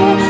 amor